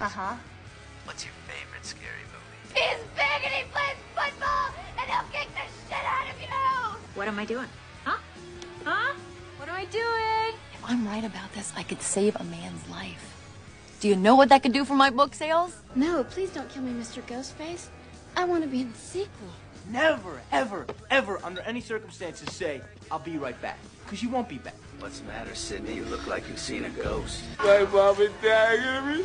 Uh-huh. What's your favorite scary movie? He's big and he plays football and he'll kick the shit out of you! What am I doing? Huh? Huh? What am I doing? If I'm right about this, I could save a man's life. Do you know what that could do for my book sales? No, please don't kill me, Mr. Ghostface. I want to be in the sequel. Never, ever, ever, under any circumstances, say, I'll be right back. Because you won't be back. What's the matter, Sidney? You look like you've seen a ghost. My mom and dad are gonna be